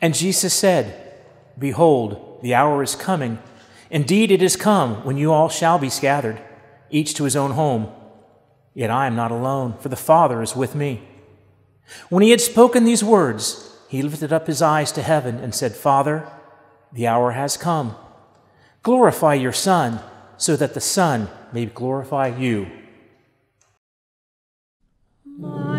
And Jesus said, Behold, the hour is coming. Indeed, it is come when you all shall be scattered, each to his own home. Yet I am not alone, for the Father is with me. When he had spoken these words, he lifted up his eyes to heaven and said, Father, the hour has come. Glorify your Son, so that the Son may glorify you. My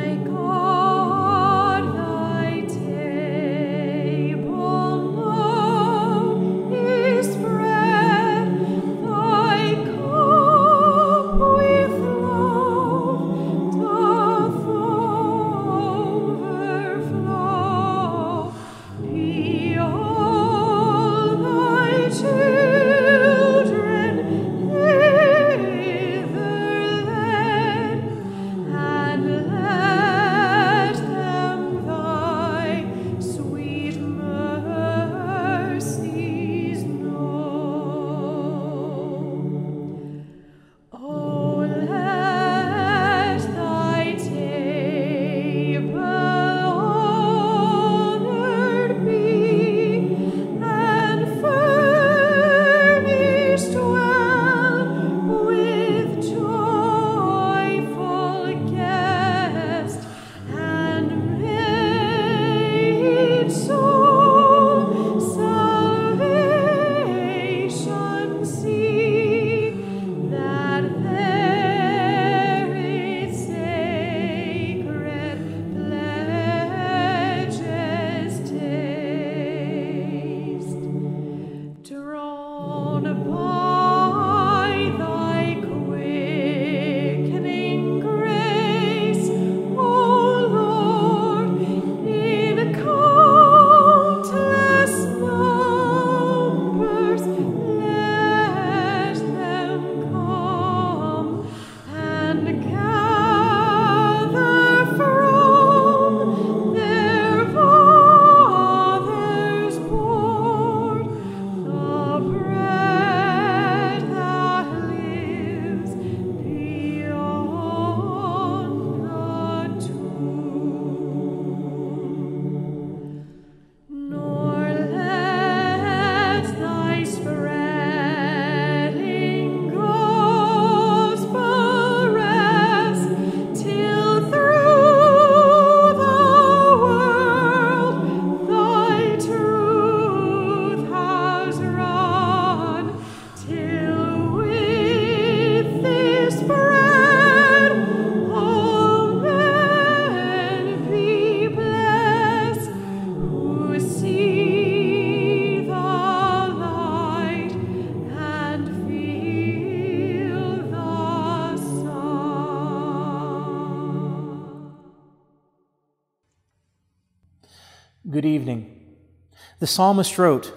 The psalmist wrote,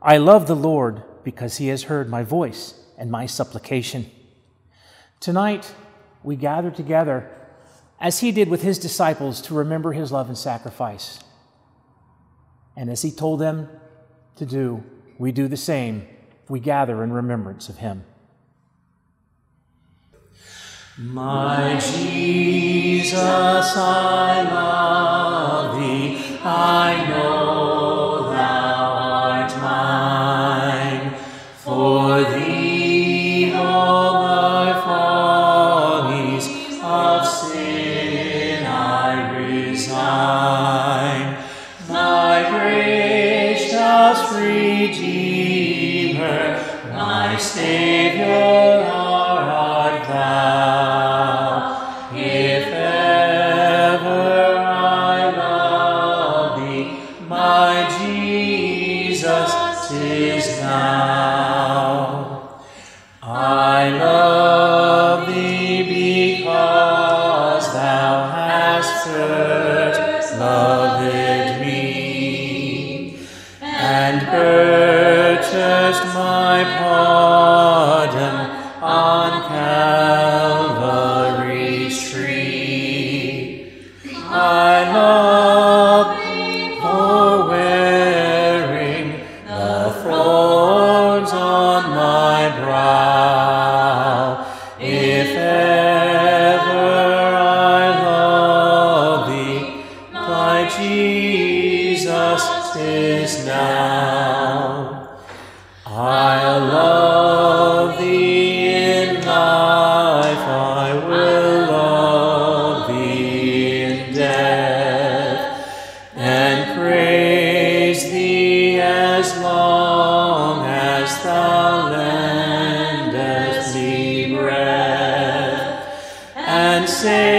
I love the Lord because he has heard my voice and my supplication. Tonight, we gather together as he did with his disciples to remember his love and sacrifice. And as he told them to do, we do the same. We gather in remembrance of him. My Jesus, I love thee. I know say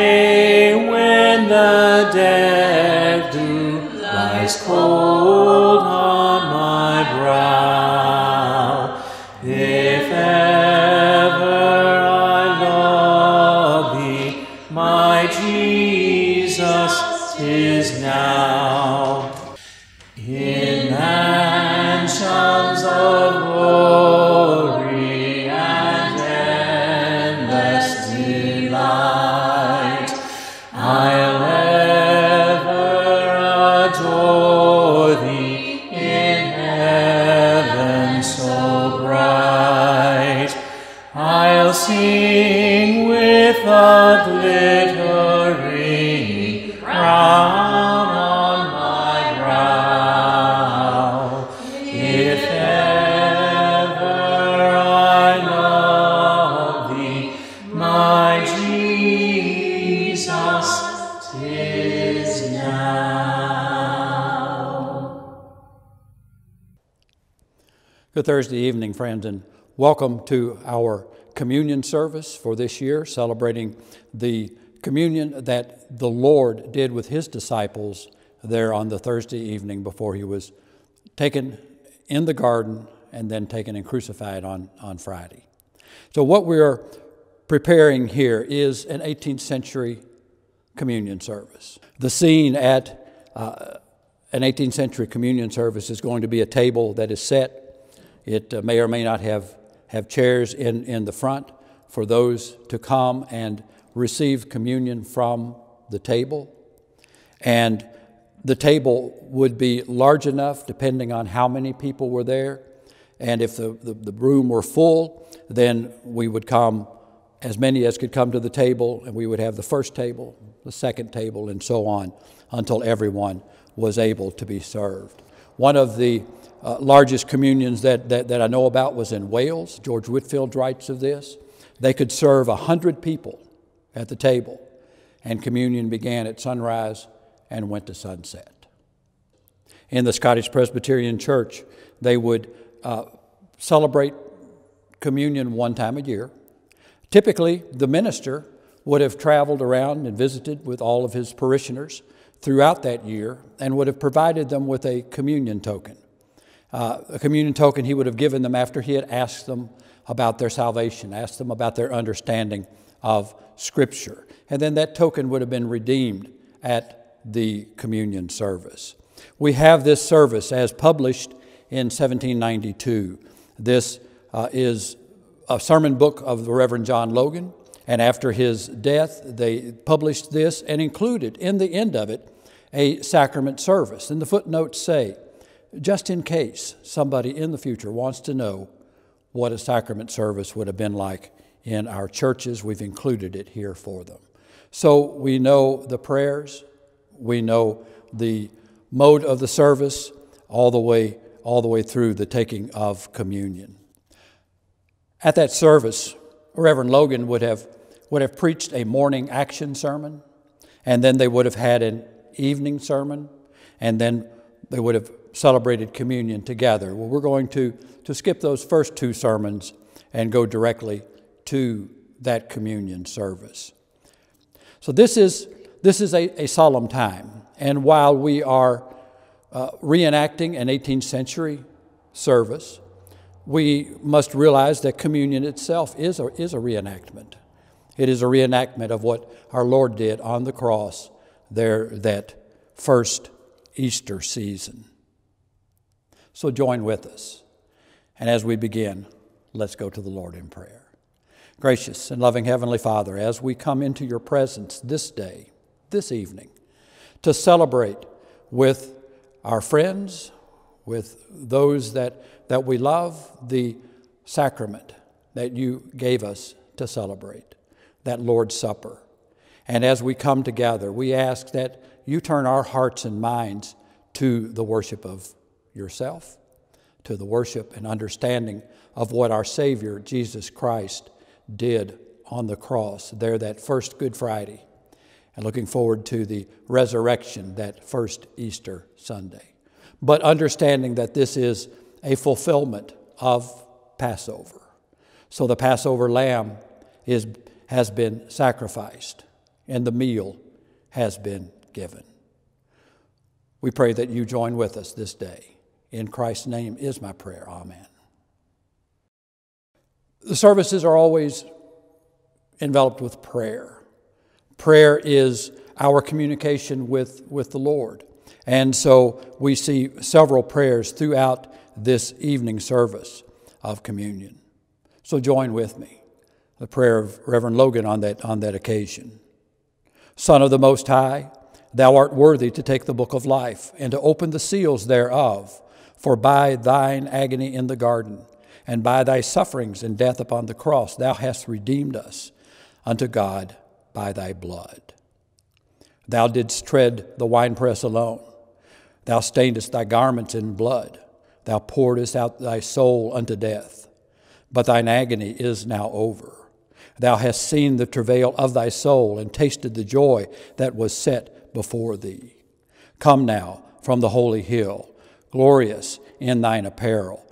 If ever I thee, my Jesus, tis now. Good Thursday evening, friends, and welcome to our communion service for this year, celebrating the communion that the Lord did with his disciples there on the Thursday evening before he was taken in the garden and then taken and crucified on, on Friday. So, what we're preparing here is an 18th century communion service. The scene at uh, an 18th century communion service is going to be a table that is set. It uh, may or may not have, have chairs in, in the front for those to come and receive communion from the table. And the table would be large enough depending on how many people were there. And if the, the, the room were full, then we would come as many as could come to the table, and we would have the first table, the second table, and so on until everyone was able to be served. One of the uh, largest communions that, that, that I know about was in Wales. George Whitefield writes of this. They could serve 100 people at the table, and communion began at sunrise and went to sunset. In the Scottish Presbyterian Church, they would uh, celebrate communion one time a year. Typically, the minister would have traveled around and visited with all of his parishioners throughout that year and would have provided them with a communion token. Uh, a communion token he would have given them after he had asked them about their salvation, asked them about their understanding of Scripture. And then that token would have been redeemed at the communion service. We have this service as published in 1792. This uh, is a sermon book of the Reverend John Logan, and after his death, they published this and included in the end of it a sacrament service. And the footnotes say, just in case somebody in the future wants to know what a sacrament service would have been like in our churches, we've included it here for them. So we know the prayers, we know the mode of the service, all the way, all the way through the taking of communion. At that service, Reverend Logan would have, would have preached a morning action sermon, and then they would have had an evening sermon, and then they would have celebrated communion together. Well, we're going to, to skip those first two sermons and go directly to that communion service. So, this is, this is a, a solemn time, and while we are uh, reenacting an 18th century service, we must realize that communion itself is a, is a reenactment. It is a reenactment of what our Lord did on the cross there that first Easter season. So join with us. And as we begin, let's go to the Lord in prayer. Gracious and loving Heavenly Father, as we come into your presence this day, this evening, to celebrate with our friends, with those that, that we love, the sacrament that you gave us to celebrate, that Lord's Supper. And as we come together, we ask that you turn our hearts and minds to the worship of yourself, to the worship and understanding of what our Savior, Jesus Christ, did on the cross there that first Good Friday, and looking forward to the resurrection that first Easter Sunday. But understanding that this is a fulfillment of Passover. So the Passover lamb is, has been sacrificed and the meal has been given. We pray that you join with us this day. In Christ's name is my prayer. Amen. The services are always enveloped with prayer. Prayer is our communication with, with the Lord. And so we see several prayers throughout this evening service of communion. So join with me the prayer of Reverend Logan on that, on that occasion. Son of the Most High, thou art worthy to take the book of life and to open the seals thereof, for by thine agony in the garden and by thy sufferings and death upon the cross thou hast redeemed us unto God by thy blood. Thou didst tread the winepress alone. Thou stainedst thy garments in blood. Thou pouredst out thy soul unto death. But thine agony is now over. Thou hast seen the travail of thy soul and tasted the joy that was set before thee. Come now from the holy hill, glorious in thine apparel,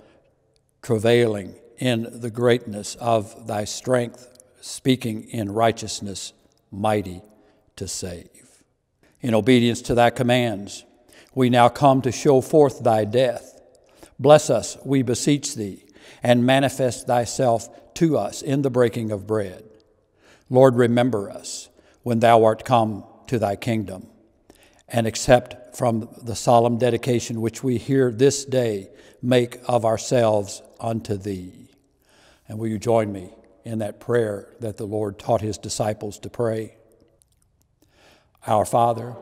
travailing in the greatness of thy strength, speaking in righteousness, mighty to save. In obedience to thy commands, we now come to show forth thy death. Bless us, we beseech thee, and manifest thyself to us in the breaking of bread. Lord, remember us when thou art come to thy kingdom, and accept from the solemn dedication which we here this day make of ourselves unto thee. And will you join me in that prayer that the Lord taught his disciples to pray? Our Father,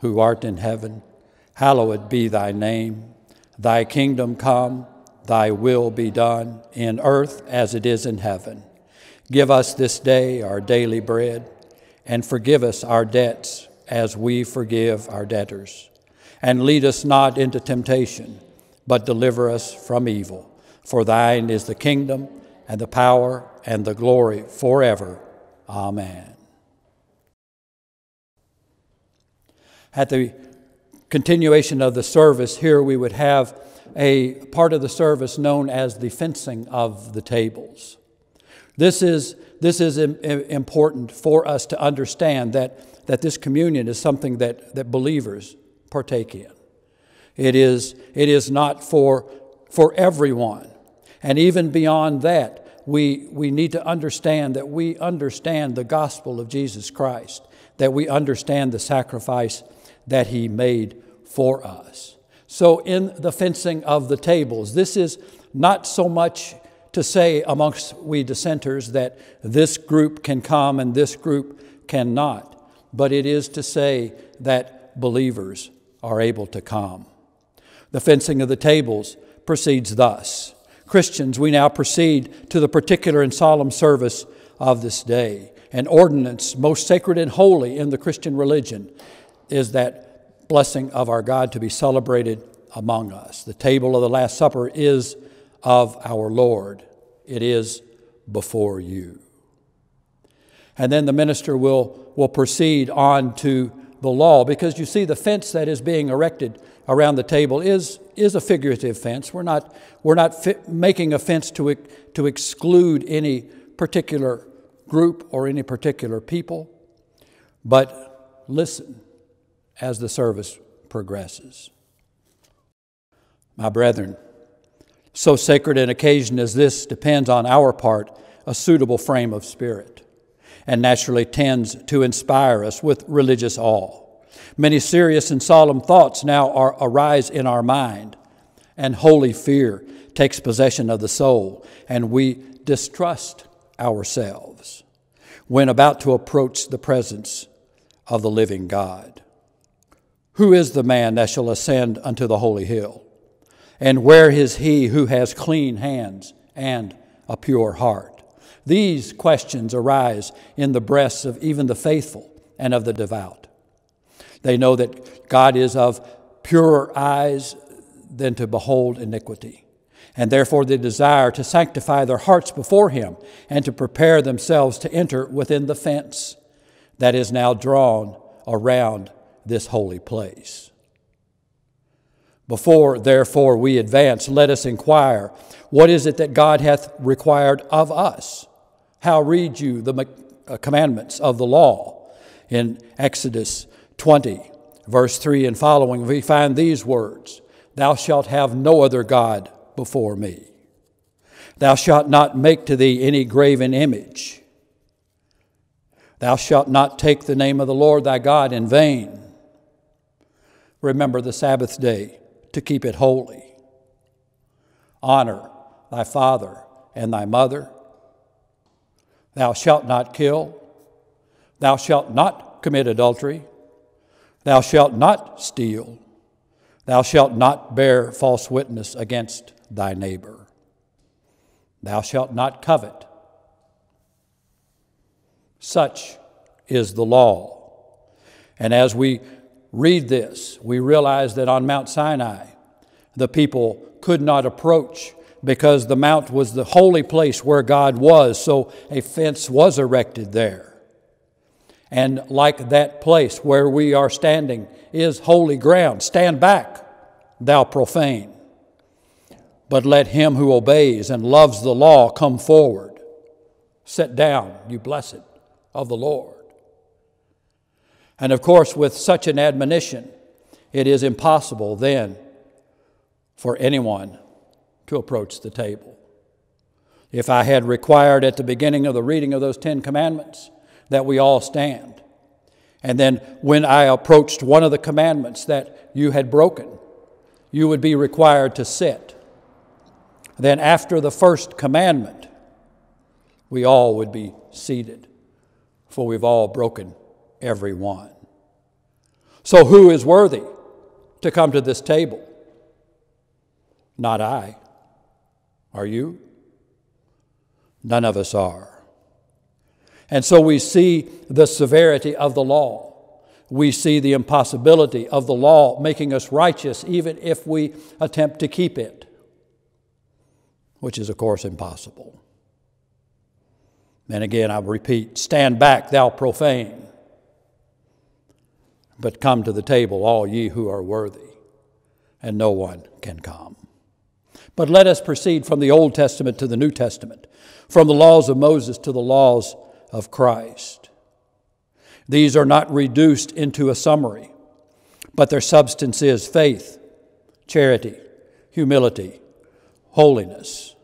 who art in heaven, hallowed be thy name. Thy kingdom come, thy will be done, in earth as it is in heaven. Give us this day our daily bread, and forgive us our debts as we forgive our debtors. And lead us not into temptation, but deliver us from evil. For thine is the kingdom, and the power, and the glory forever. Amen. At the continuation of the service, here we would have a part of the service known as the fencing of the tables. This is, this is important for us to understand that, that this communion is something that, that believers partake in. It is, it is not for, for everyone. And even beyond that, we, we need to understand that we understand the gospel of Jesus Christ, that we understand the sacrifice that he made for us. So, in the fencing of the tables, this is not so much to say amongst we dissenters that this group can come and this group cannot, but it is to say that believers are able to come. The fencing of the tables proceeds thus Christians, we now proceed to the particular and solemn service of this day. An ordinance most sacred and holy in the Christian religion is that blessing of our God to be celebrated among us. The table of the Last Supper is of our Lord. It is before you. And then the minister will, will proceed on to the law because you see the fence that is being erected around the table is, is a figurative fence. We're not, we're not fi- making a fence to, to exclude any particular group or any particular people, but listen as the service progresses. My brethren, so sacred an occasion as this depends on our part a suitable frame of spirit and naturally tends to inspire us with religious awe. Many serious and solemn thoughts now are, arise in our mind, and holy fear takes possession of the soul, and we distrust ourselves when about to approach the presence of the living God. Who is the man that shall ascend unto the holy hill? And where is he who has clean hands and a pure heart? These questions arise in the breasts of even the faithful and of the devout. They know that God is of purer eyes than to behold iniquity, and therefore they desire to sanctify their hearts before Him and to prepare themselves to enter within the fence that is now drawn around this holy place. Before, therefore, we advance, let us inquire what is it that God hath required of us? How read you the uh, commandments of the law? In Exodus 20, verse 3 and following, we find these words Thou shalt have no other God before me. Thou shalt not make to thee any graven image. Thou shalt not take the name of the Lord thy God in vain. Remember the Sabbath day to keep it holy. Honor thy father and thy mother. Thou shalt not kill. Thou shalt not commit adultery. Thou shalt not steal. Thou shalt not bear false witness against thy neighbor. Thou shalt not covet. Such is the law. And as we read this, we realize that on Mount Sinai, the people could not approach because the mount was the holy place where God was, so a fence was erected there. And like that place where we are standing is holy ground, stand back, thou profane. But let him who obeys and loves the law come forward. Sit down, you blessed of the Lord. And of course, with such an admonition, it is impossible then for anyone to approach the table. If I had required at the beginning of the reading of those Ten Commandments that we all stand, and then when I approached one of the commandments that you had broken, you would be required to sit. Then, after the first commandment, we all would be seated, for we've all broken every one. So, who is worthy to come to this table? Not I. Are you? None of us are. And so we see the severity of the law. We see the impossibility of the law making us righteous even if we attempt to keep it, which is, of course, impossible. And again, I repeat stand back, thou profane, but come to the table, all ye who are worthy, and no one can come. But let us proceed from the Old Testament to the New Testament, from the laws of Moses to the laws of Christ. These are not reduced into a summary, but their substance is faith, charity, humility, holiness.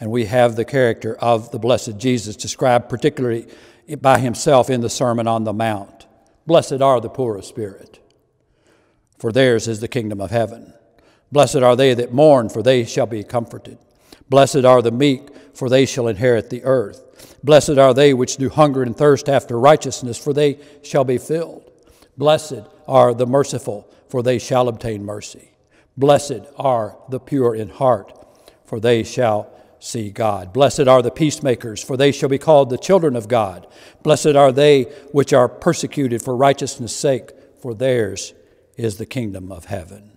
And we have the character of the blessed Jesus described particularly by himself in the Sermon on the Mount. Blessed are the poor of spirit, for theirs is the kingdom of heaven. Blessed are they that mourn, for they shall be comforted. Blessed are the meek, for they shall inherit the earth. Blessed are they which do hunger and thirst after righteousness, for they shall be filled. Blessed are the merciful, for they shall obtain mercy. Blessed are the pure in heart, for they shall see God. Blessed are the peacemakers, for they shall be called the children of God. Blessed are they which are persecuted for righteousness' sake, for theirs is the kingdom of heaven.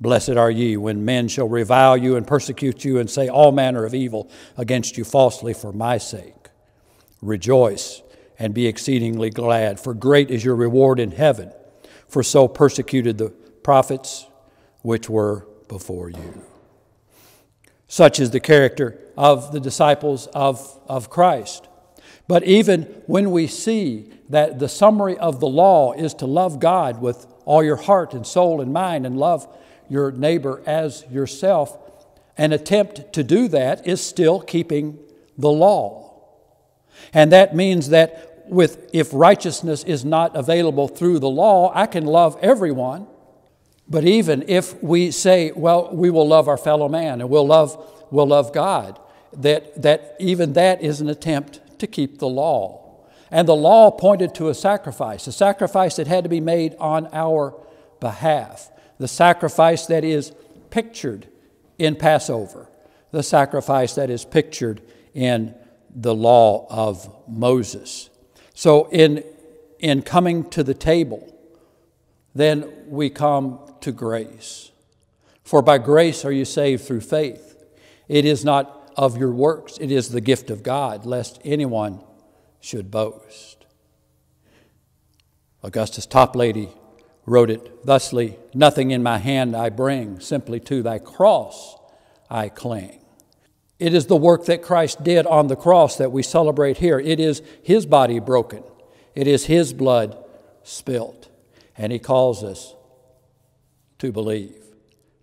Blessed are ye when men shall revile you and persecute you and say all manner of evil against you falsely for my sake. Rejoice and be exceedingly glad, for great is your reward in heaven, for so persecuted the prophets which were before you. Such is the character of the disciples of, of Christ. But even when we see that the summary of the law is to love God with all your heart and soul and mind and love your neighbor as yourself, an attempt to do that is still keeping the law. And that means that with, if righteousness is not available through the law, I can love everyone. But even if we say, well, we will love our fellow man and we'll love, we'll love God, that, that even that is an attempt to keep the law. And the law pointed to a sacrifice, a sacrifice that had to be made on our behalf the sacrifice that is pictured in Passover, the sacrifice that is pictured in the law of Moses. So, in, in coming to the table, then we come to grace. For by grace are you saved through faith, It is not of your works, it is the gift of God, lest anyone should boast. Augustus Toplady wrote it thusly Nothing in my hand I bring, simply to thy cross I cling. It is the work that Christ did on the cross that we celebrate here. It is his body broken, it is his blood spilt. And he calls us to believe,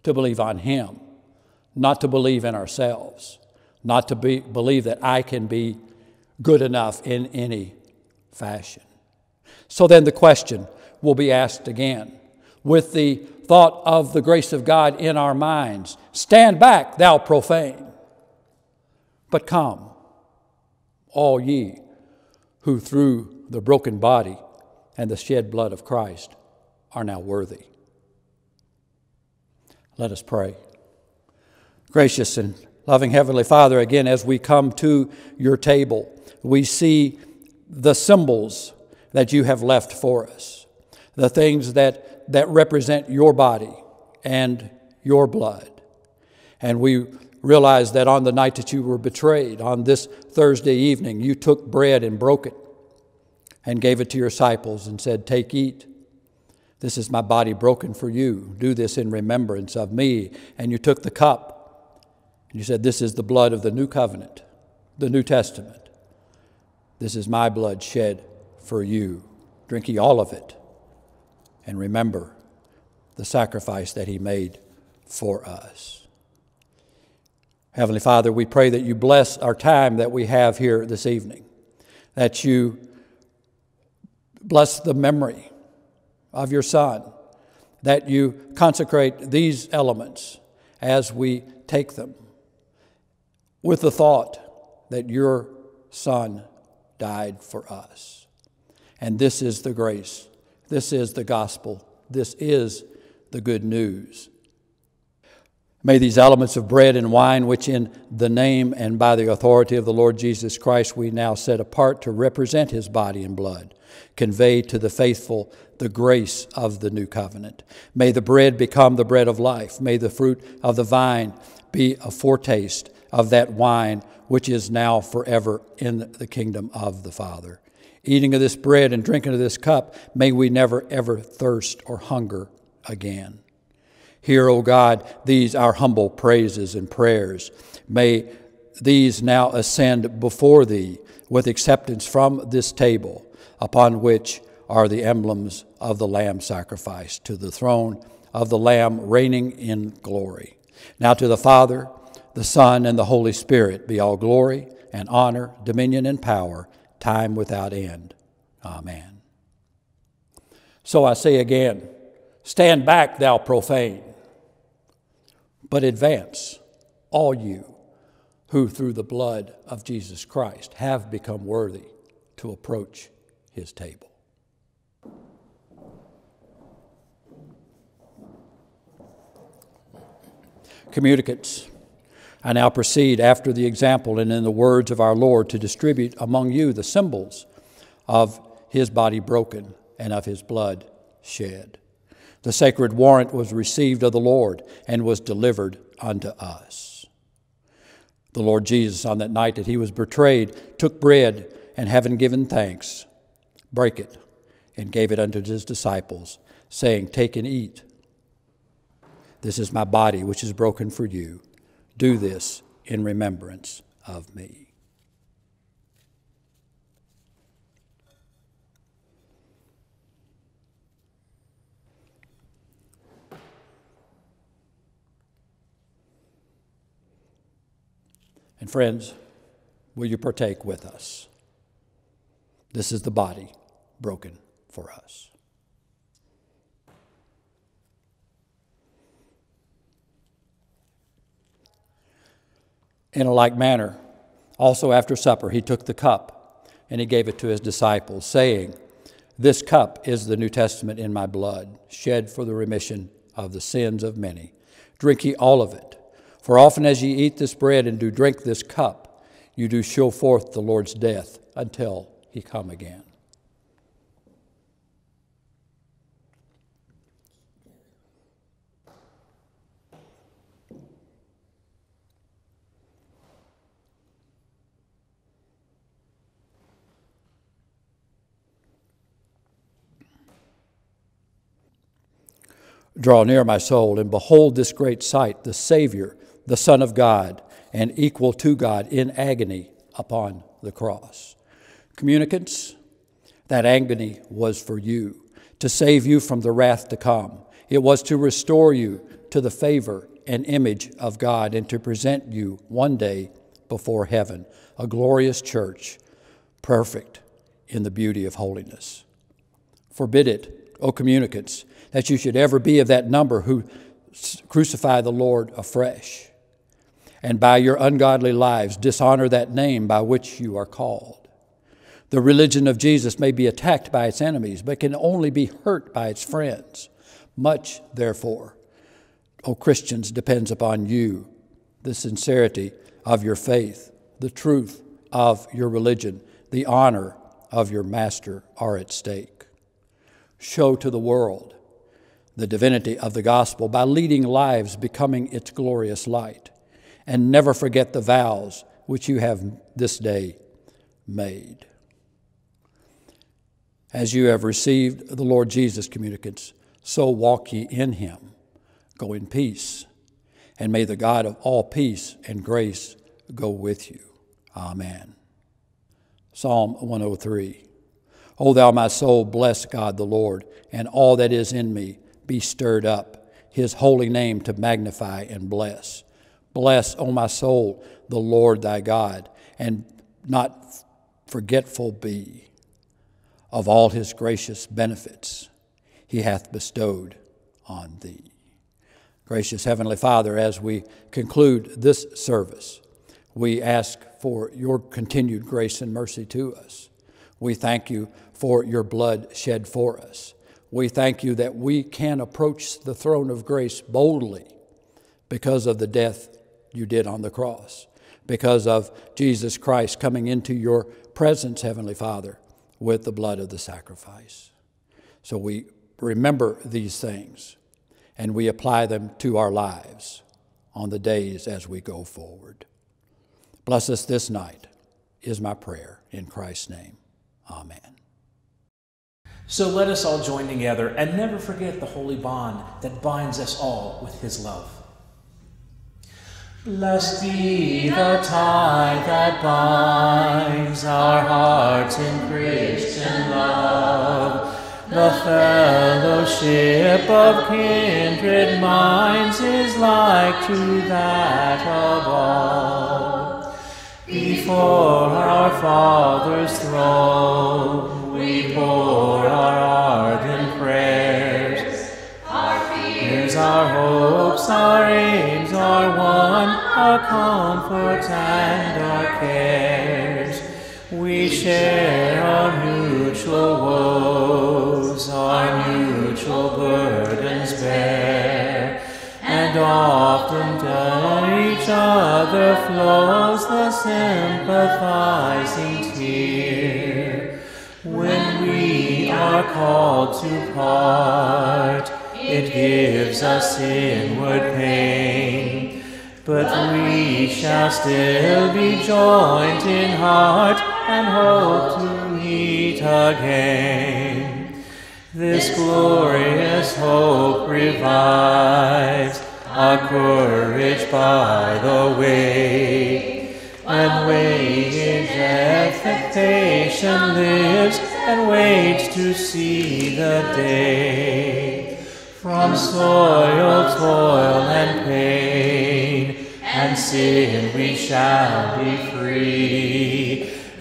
to believe on him, not to believe in ourselves, not to be, believe that I can be good enough in any fashion. So then the question will be asked again with the thought of the grace of God in our minds Stand back, thou profane. But come, all ye who through the broken body and the shed blood of Christ are now worthy. Let us pray. Gracious and loving Heavenly Father, again, as we come to your table, we see the symbols that you have left for us, the things that, that represent your body and your blood. And we realize that on the night that you were betrayed, on this Thursday evening, you took bread and broke it and gave it to your disciples and said, Take, eat. This is my body broken for you. Do this in remembrance of me. And you took the cup and you said, This is the blood of the new covenant, the New Testament. This is my blood shed for you. Drink ye all of it and remember the sacrifice that he made for us. Heavenly Father, we pray that you bless our time that we have here this evening, that you bless the memory of your Son, that you consecrate these elements as we take them with the thought that your Son died for us. And this is the grace, this is the gospel, this is the good news May these elements of bread and wine, which in the name and by the authority of the Lord Jesus Christ we now set apart to represent his body and blood, convey to the faithful the grace of the new covenant. May the bread become the bread of life. May the fruit of the vine be a foretaste of that wine which is now forever in the kingdom of the Father. Eating of this bread and drinking of this cup, may we never ever thirst or hunger again. Hear, O God, these our humble praises and prayers. May these now ascend before Thee with acceptance from this table, upon which are the emblems of the Lamb sacrifice, to the throne of the Lamb reigning in glory. Now to the Father, the Son, and the Holy Spirit be all glory and honor, dominion and power, time without end. Amen. So I say again, stand back, thou profane but advance, all you who through the blood of Jesus Christ have become worthy to approach his table. Communicants, I now proceed after the example and in the words of our Lord to distribute among you the symbols of his body broken and of his blood shed. The sacred warrant was received of the Lord and was delivered unto us. The Lord Jesus, on that night that he was betrayed, took bread and having given thanks, brake it and gave it unto his disciples, saying, Take and eat. This is my body, which is broken for you. Do this in remembrance of me. And friends, will you partake with us? This is the body broken for us. In a like manner, also after supper, he took the cup and he gave it to his disciples, saying, This cup is the New Testament in my blood, shed for the remission of the sins of many. Drink ye all of it. For often as ye eat this bread and do drink this cup, you do show forth the Lord's death until he come again. Draw near, my soul, and behold this great sight the Savior, the Son of God, and equal to God in agony upon the cross. Communicants, that agony was for you, to save you from the wrath to come. It was to restore you to the favor and image of God and to present you one day before heaven, a glorious church, perfect in the beauty of holiness. Forbid it, O communicants, that you should ever be of that number who crucify the Lord afresh, and by your ungodly lives dishonor that name by which you are called. The religion of Jesus may be attacked by its enemies, but can only be hurt by its friends. Much, therefore, O Christians, depends upon you, the sincerity of your faith, the truth of your religion, the honor of your master are at stake. Show to the world the divinity of the gospel by leading lives becoming its glorious light. And never forget the vows which you have this day made. As you have received the Lord Jesus, communicants, so walk ye in him. Go in peace, and may the God of all peace and grace go with you. Amen. Psalm 103. O thou my soul, bless God the Lord, and all that is in me be stirred up, his holy name to magnify and bless. Bless, O my soul, the Lord thy God, and not forgetful be of all his gracious benefits he hath bestowed on thee. Gracious Heavenly Father, as we conclude this service, we ask for your continued grace and mercy to us. We thank you for your blood shed for us. We thank you that we can approach the throne of grace boldly because of the death you did on the cross, because of Jesus Christ coming into your presence, Heavenly Father, with the blood of the sacrifice. So we remember these things and we apply them to our lives on the days as we go forward. Bless us this night, is my prayer. In Christ's name, amen. So let us all join together and never forget the holy bond that binds us all with his love. Blessed be the tie that binds our hearts in Christian love. The fellowship of kindred minds is like to that above. Before our Father's throne, we pour We share our mutual woes, our mutual burdens bear, and often to each other flows the sympathizing tear. When we are called to part, it gives us inward pain, but we shall still be joined in heart hope to meet again. This glorious hope revives our courage by the way, and waiting expectation lives and waits to see the day. From soil, toil, and pain, and sin we shall be free,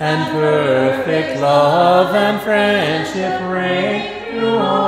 and perfect love and friendship reign through all.